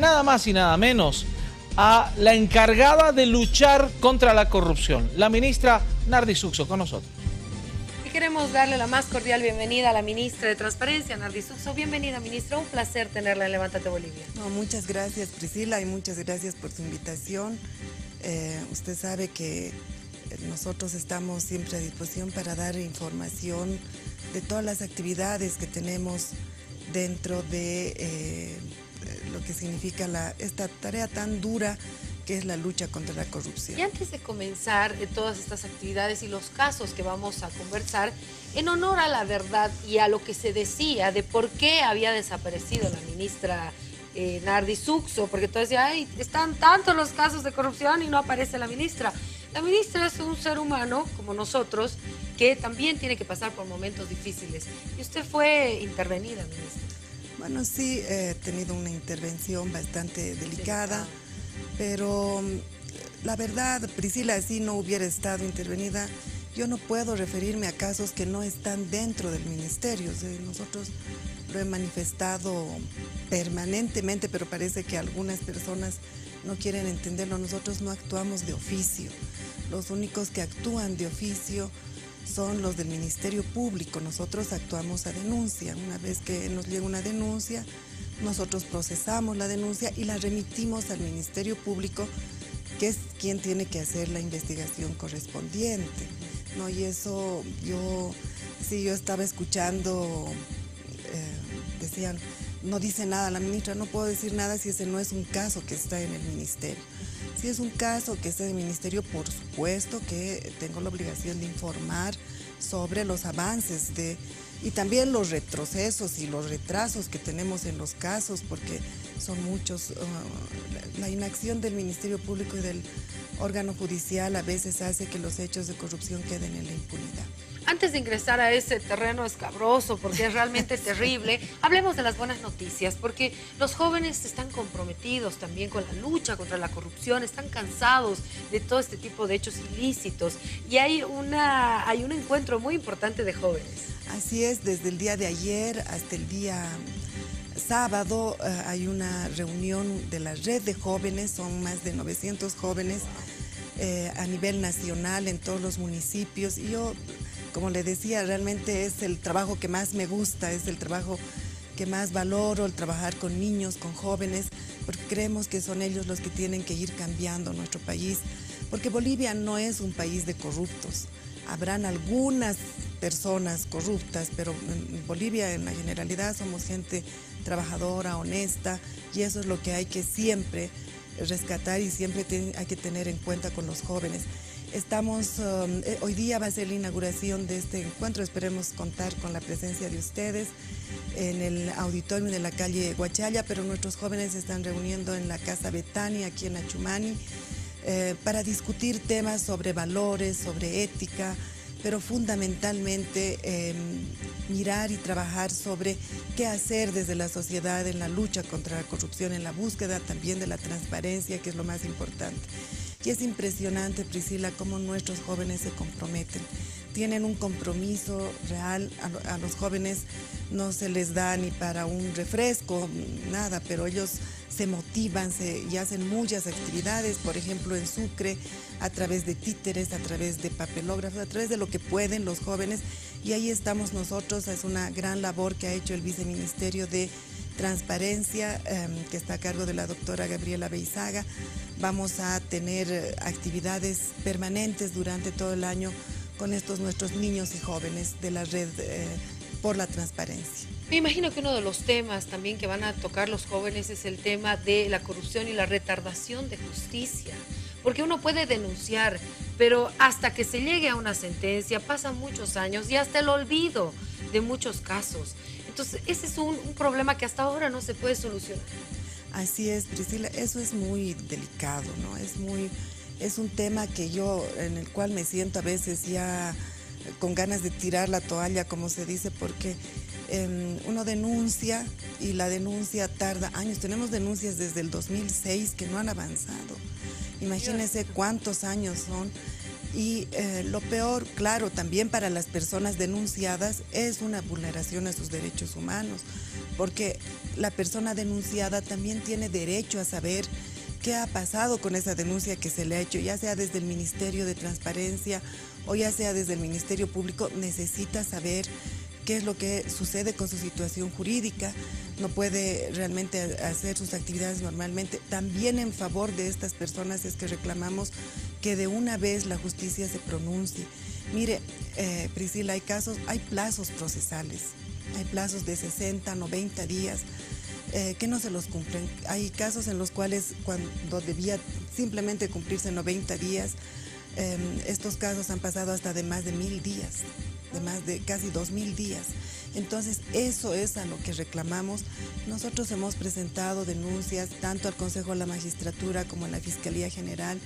nada más y nada menos a la encargada de luchar contra la corrupción, la ministra Nardi Suxo, con nosotros. Y queremos darle la más cordial bienvenida a la ministra de Transparencia, Nardi Suxo. Bienvenida, ministra. Un placer tenerla en Levántate Bolivia. muchas gracias, Priscila, y muchas gracias por su invitación. Eh, usted sabe que nosotros estamos siempre a disposición para dar información de todas las actividades que tenemos dentro de eh, lo que significa esta tarea tan dura que es la lucha contra la corrupción. Y antes de comenzar eh, todas estas actividades y los casos que vamos a conversar, en honor a la verdad y a lo que se decía de por qué había desaparecido la ministra eh, Nardi Suxo, porque tú decías, ay, están tantos los casos de corrupción y no aparece la ministra. La ministra es un ser humano, como nosotros, que también tiene que pasar por momentos difíciles. Y usted fue intervenida, ministra. Bueno, sí, he tenido una intervención bastante delicada, pero mm, la verdad, Priscila, si no hubiera estado intervenida, yo no puedo referirme a casos que no están dentro del ministerio. nosotros lo he manifestado permanentemente, pero parece que algunas personas no quieren entenderlo. Nosotros no actuamos de oficio. Los únicos que actúan de oficio son los del Ministerio Público. Nosotros actuamos a denuncia. Una vez que nos llega una denuncia, nosotros procesamos la denuncia y la remitimos al Ministerio Público, que es quien tiene que hacer la investigación correspondiente. ¿no? Y eso yo, sí, yo estaba escuchando, eh, decían, no dice nada la ministra, no puedo decir nada si ese no es un caso que está en el ministerio. Si es un caso que está en el ministerio, por supuesto que tengo la obligación de informar sobre los avances y también los retrocesos y los retrasos que tenemos en los casos, porque son muchos. Uh, la inacción del Ministerio Público y del órgano judicial a veces hace que los hechos de corrupción queden en la impunidad. Antes de ingresar a ese terreno escabroso, porque es realmente terrible, hablemos de las buenas noticias, porque los jóvenes están comprometidos también con la lucha contra la corrupción, están cansados de todo este tipo de hechos ilícitos y hay, una, hay un encuentro muy importante de jóvenes. Así es, desde el día de ayer hasta el día sábado eh, hay una reunión de la red de jóvenes, son más de 900 jóvenes eh, a nivel nacional en todos los municipios y yo como le decía, realmente es el trabajo que más me gusta, es el trabajo que más valoro, el trabajar con niños, con jóvenes, porque creemos que son ellos los que tienen que ir cambiando nuestro país, porque Bolivia no es un país de corruptos. Habrán algunas personas corruptas, pero en Bolivia en la generalidad somos gente trabajadora, honesta, y eso es lo que hay que siempre rescatar y siempre hay que tener en cuenta con los jóvenes. Estamos, um, eh, hoy día va a ser la inauguración de este encuentro, esperemos contar con la presencia de ustedes en el auditorio de la calle Guachalla, pero nuestros jóvenes se están reuniendo en la Casa Betania, aquí en Achumani, eh, para discutir temas sobre valores, sobre ética, pero fundamentalmente em, mirar y trabajar sobre qué hacer desde la sociedad en la lucha contra la corrupción, en la búsqueda también de la transparencia, que es lo más importante. Y es impresionante, Priscila, cómo nuestros jóvenes se comprometen. Tienen un compromiso real. A, los jóvenes no se les da ni para un refresco, nada, pero ellos se motivan y hacen muchas actividades, por ejemplo en Sucre, a través de títeres, a través de papelógrafos, a través de lo que pueden los jóvenes. Y ahí estamos nosotros, es una gran labor que ha hecho el viceministerio de transparencia em, que está a cargo de la doctora Gabriela Beizaga. Vamos a tener eh, actividades permanentes durante todo el año con estos nuestros niños y jóvenes de la red eh, por la transparencia. Me imagino que uno de los temas también que van a tocar los jóvenes es el tema de la corrupción y la retardación de justicia. Porque uno puede denunciar, pero hasta que se llegue a una sentencia pasan muchos años y hasta el olvido de muchos casos. Entonces, ese es un, problema que hasta ahora no se puede solucionar. Así es, Priscila, eso es muy delicado, ¿no? Es muy, es un tema que yo, en el cual me siento a veces ya con ganas de tirar la toalla, como se dice, porque em, uno denuncia y la denuncia tarda años. Tenemos denuncias desde el 2006 que no han avanzado. Imagínense cuántos años son. Y eh, lo peor, claro, también para las personas denunciadas es una vulneración a sus derechos humanos, porque la persona denunciada también tiene derecho a saber qué ha pasado con esa denuncia que se le ha hecho, ya sea desde el Ministerio de Transparencia o ya sea desde el Ministerio Público, necesita saber qué es lo que sucede con su situación jurídica, no puede realmente hacer sus actividades normalmente. También en favor de estas personas es que reclamamos que de una vez la justicia se pronuncie. Mire, eh, Priscila, hay casos, hay plazos procesales, hay plazos de 60, 90 días. Eh, que no se los cumplen. Hay casos en los cuales cuando debía simplemente cumplirse 90 días, em, estos casos han pasado hasta de más de mil días de más de casi dos mil días. Entonces, eso es a lo que reclamamos. Nosotros hemos presentado denuncias tanto al Consejo de la Magistratura como a la Fiscalía General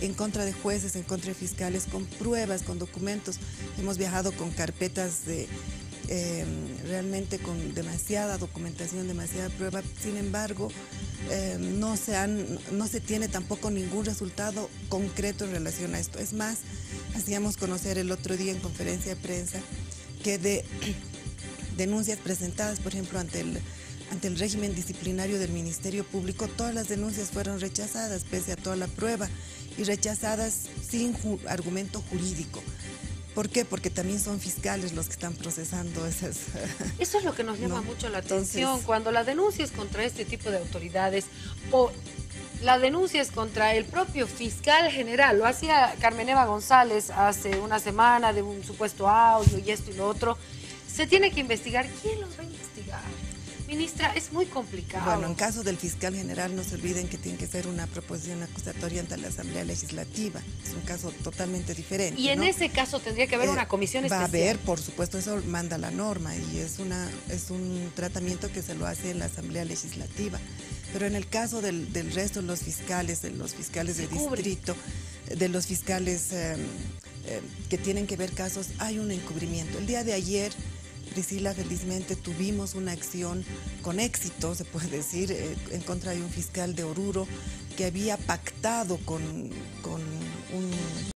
en contra de jueces, en contra de fiscales, con pruebas, con documentos. Hemos viajado con carpetas de em, realmente con demasiada documentación, demasiada prueba. Sin embargo, em, no, se han, no se tiene tampoco ningún resultado concreto en relación a esto. Es más, hacíamos conocer el otro día en conferencia de prensa que de denuncias presentadas, por ejemplo, ante el, ante el régimen disciplinario del Ministerio Público, todas las denuncias fueron rechazadas pese a toda la prueba y rechazadas sin argumento jurídico. ¿Por qué? Porque también son fiscales los que están procesando esas... Eso es lo que nos llama mucho la atención. Cuando la denuncia es contra este tipo de autoridades o la denuncia es contra el propio fiscal general. Lo hacía Carmen Eva González hace una semana de un supuesto audio y esto y lo otro. Se tiene que investigar. ¿Quién los va a investigar? Ministra, es muy complicado. Bueno, en caso del fiscal general, no se olviden que tiene que ser una proposición acusatoria ante la Asamblea Legislativa. Es un caso totalmente diferente. Y en ese caso tendría que haber una comisión especial. Va a haber, por supuesto, eso manda la norma y es, una, es un tratamiento que se lo hace en la Asamblea Legislativa. Pero en el caso del, resto de los fiscales, de los fiscales de distrito, de los fiscales em, em, que tienen que ver casos, hay un encubrimiento. El día de ayer Priscila, felizmente tuvimos una acción con éxito, se puede decir, eh, en contra de un fiscal de Oruro que había pactado con, con un